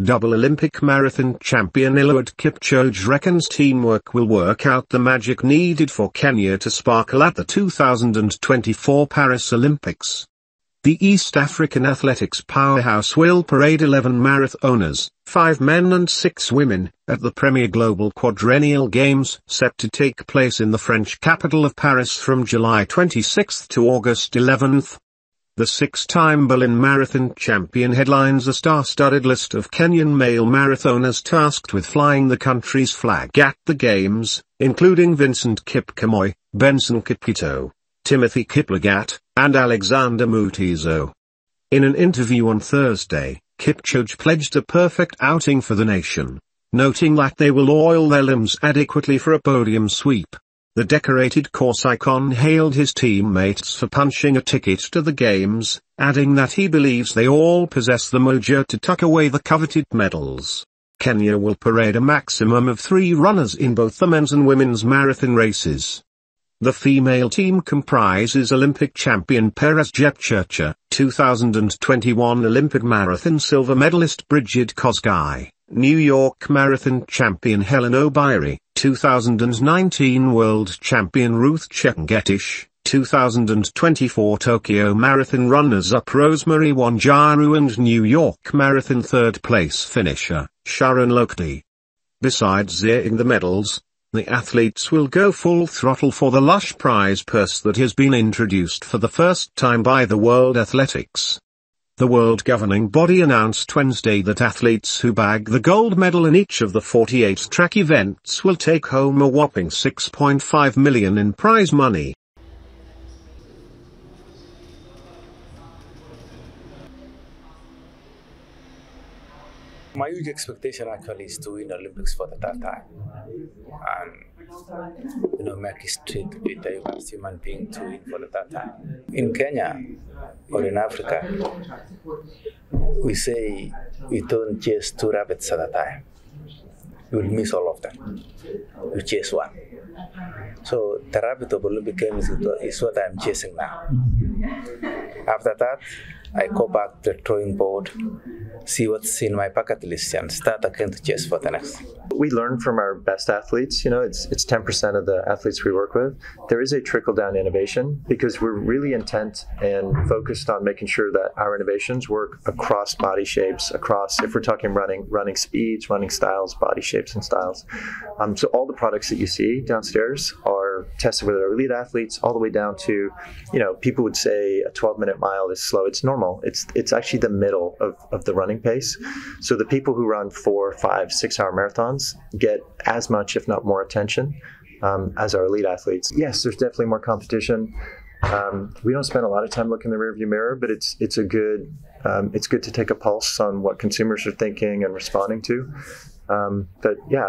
Double Olympic marathon champion Eliud Kipchoge reckons teamwork will work out the magic needed for Kenya to sparkle at the 2024 Paris Olympics. The East African athletics powerhouse will parade 11 marathoners, 5 men and 6 women, at the premier global quadrennial games set to take place in the French capital of Paris from July 26 to August 11. The six-time Berlin Marathon champion headlines a star-studded list of Kenyan male marathoners tasked with flying the country's flag at the Games, including Vincent Kipkemoi, Benson Kipkeito, Timothy Kiplagat, and Alexander Mutiso. In an interview on Thursday, Kipchoge pledged a perfect outing for the nation, noting that they will oil their limbs adequately for a podium sweep. The decorated course icon hailed his teammates for punching a ticket to the games, adding that he believes they all possess the mojo to tuck away the coveted medals. Kenya will parade a maximum of three runners in both the men's and women's marathon races. The female team comprises Olympic champion Peres Jepchirchir, 2021 Olympic marathon silver medalist Brigid Kosgei, New York Marathon champion Helen Obiri, 2019 World Champion Ruth Chepngetich, 2024 Tokyo Marathon runners-up Rosemary Wanjiru and New York Marathon third-place finisher, Sharon Lokedi. Besides earning the medals, the athletes will go full throttle for the lush prize purse that has been introduced for the first time by the World Athletics. The world governing body announced Wednesday that athletes who bag the gold medal in each of the 48 track events will take home a whopping 6.5 million in prize money. My huge expectation actually is to win Olympics for the third time. And you know, make history to be the human being to win for the third time. In Kenya or in Africa, we say we don't chase two rabbits at a time. You will miss all of them. You chase one. So the rabbit of Olympic Games is what I'm chasing now. After that, I go back to the drawing board, see what's in my bucket list, and start again to chase for the next. We learn from our best athletes. You know, it's it's ten percent of the athletes we work with. There is a trickle down innovation because we're really intent and focused on making sure that our innovations work across body shapes, across if we're talking running, running speeds, running styles, body shapes and styles. Um, so all the products that you see downstairs tested with our elite athletes, all the way down to, you know, people would say a 12 minute mile is slow. It's normal. It's it's actually the middle of, of the running pace. So the people who run four, five, six hour marathons get as much, if not more, attention um, as our elite athletes. Yes, there's definitely more competition. Um, we don't spend a lot of time looking in the rearview mirror, but it's it's a good um, it's good to take a pulse on what consumers are thinking and responding to. Um, but yeah,